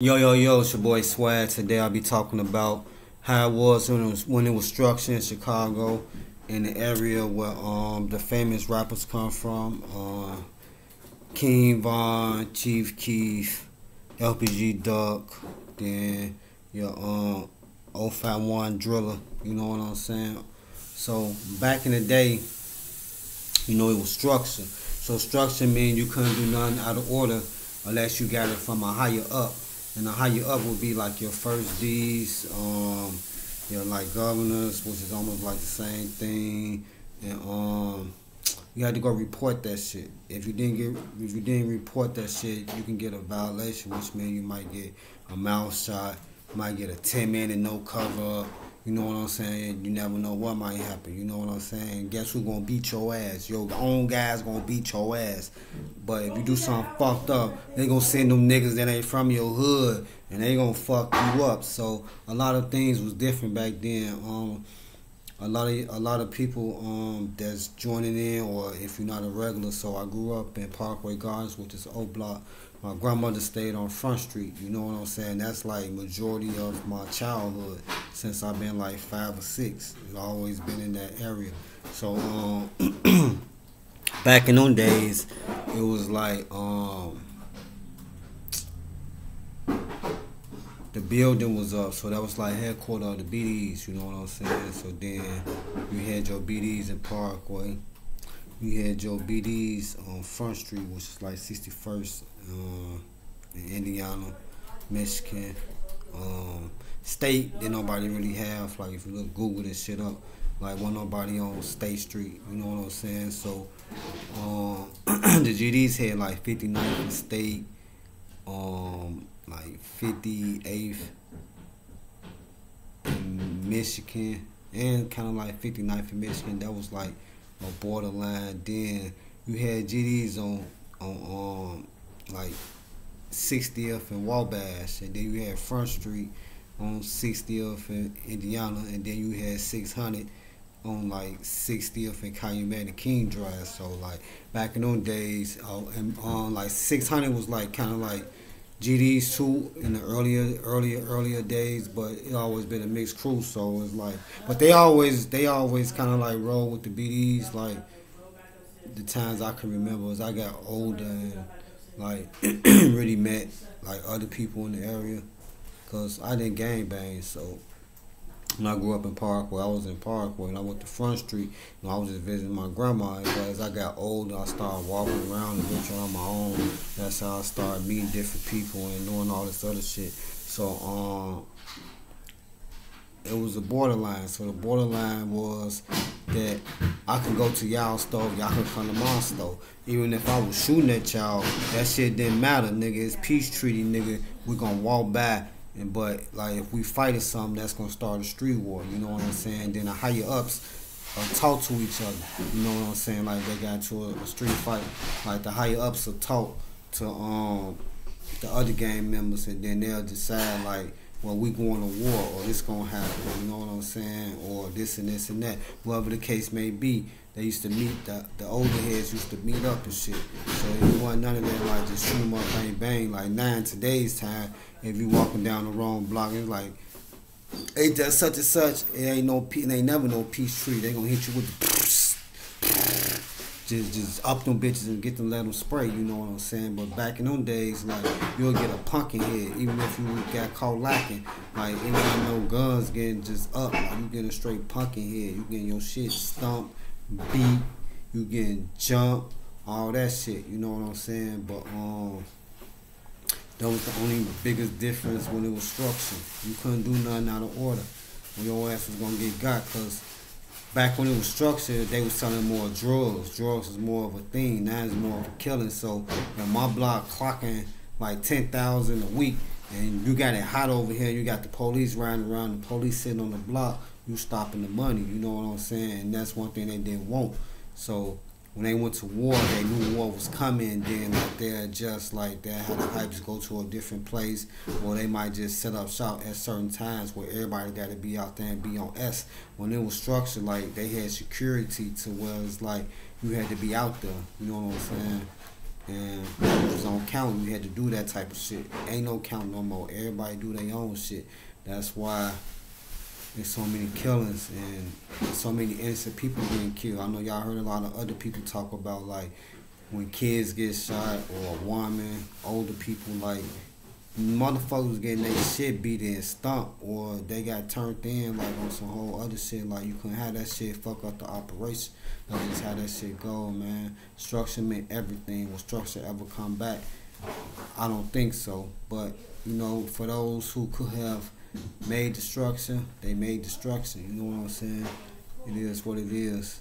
Yo, yo, yo, it's your boy Swagg. Today I'll be talking about how it was when it was, when it was structured in Chicago, in the area where um the famous rappers come from. Uh, King Von, Chief Keef, FBG Duck, then your um 051 Driller, you know what I'm saying? So back in the day, you know, it was structure. So structure means you couldn't do nothing out of order unless you got it from a higher up and the higher up would be like your first D's, um, your like governors, which is almost like the same thing, and um, you had to go report that shit. If you didn't get, if you didn't report that shit, you can get a violation, which means you might get a mouth shot, might get a ten minute no cover you know what I'm saying? You never know what might happen. You know what I'm saying? Guess who gonna beat your ass? Your own guys gonna beat your ass. But if you do something fucked up, they gonna send them niggas that ain't from your hood, and they gonna fuck you up. So a lot of things was different back then. Um, a lot of a lot of people um, that's joining in, or if you're not a regular. So I grew up in Parkway Gardens, which is old block my grandmother stayed on Front Street. You know what I'm saying? That's like majority of my childhood since I've been like five or six. I've always been in that area. So um, back in those days, it was like um, the building was up, so that was like headquarters of the BDs. You know what I'm saying? So then you had your BDs in Parkway. You had Joe BD's on Front Street, which is like 61st uh, in Indiana, Michigan. Um, state that nobody really have. Like if you look Google this shit up, like one nobody on State Street. You know what I'm saying? So um, the GDs had like 59th State, um, like 58th in Michigan, and kind of like 59th in Michigan. That was like or borderline. Then you had GDs on on um like 60th and Wabash, and then you had Front Street on 60th in Indiana, and then you had 600 on like 60th and Calumet and King Drive. So like back in those days, uh, and um, like 600 was like kind of like GDs too in the earlier, earlier, earlier days, but it always been a mixed crew. So it's like, but they always, they always kind of like roll with the BDs. Like the times I can remember as I got older and like really met like other people in the area, cause I didn't gang bang. So when I grew up in Parkway, I was in Parkway, and I went to Front Street. And I was just visiting my grandma. But as I got older, I started walking around and venture on my own. That's how I started meeting different people and doing all this other shit. So um, it was a borderline. So the borderline was that I could go to y'all store, y'all could come to my store. Even if I was shooting at y'all, that shit didn't matter, nigga. It's peace treaty, nigga. We gonna walk by and but like if we fight or something, that's gonna start a street war. You know what I'm saying? Then the higher ups uh, talk to each other. You know what I'm saying? Like they got to a, a street fight. Like the higher ups will talk to um the other gang members, and then they'll decide like well, we going to war or this gonna happen, you know what I'm saying? Or this and this and that. Whatever the case may be, they used to meet the the older heads used to meet up and shit. So it wasn't none of that like just shoot 'em up bang bang. Like in today's time, if you walking down the wrong block, it's like ain't that such and such, it ain't no it ain't never no peace tree. They gonna hit you with the just just up them bitches and get them let them spray. You know what I'm saying? But back in them days, like you'll get a punkin head, even if you got caught lacking. Like ain't no guns getting just up. Like, you getting a straight punkin head. You getting your shit stumped, beat. You getting jumped, all that shit. You know what I'm saying? But um. That was the only biggest difference when it was structured. You couldn't do nothing out of order. Your ass was gonna get got, cause back when it was structured, they was selling more drugs. Drugs was more of a thing. Now it's more of a killing. So in my block clocking like ten thousand a week, and you got it hot over here. You got the police riding around. The police sitting on the block. You stopping the money. You know what I'm saying? And that's one thing they didn't want. So when they went to war, they knew war was coming. Then like they're just like they had the hypes go to a different place, or they might just set up shop at certain times where everybody got to be out there and be on S. When it was structured, like they had security to where it's like you had to be out there. You know what I'm saying? and it was on count. We had to do that type of shit. Ain't no count no more. Everybody do their own shit. That's why there's so many killings and so many innocent people being killed. I know y'all heard a lot of other people talk about like when kids get shot or a woman, older people like motherfuckers getting their shit beat and stumped or they got turned in like on some whole other shit like you couldn't have that shit fuck up the operation. That's just how that shit go, man. Structure meant everything. Will structure ever come back? I don't think so. But, you know, for those who could have made destruction, they made destruction. You know what I'm saying? It is what it is.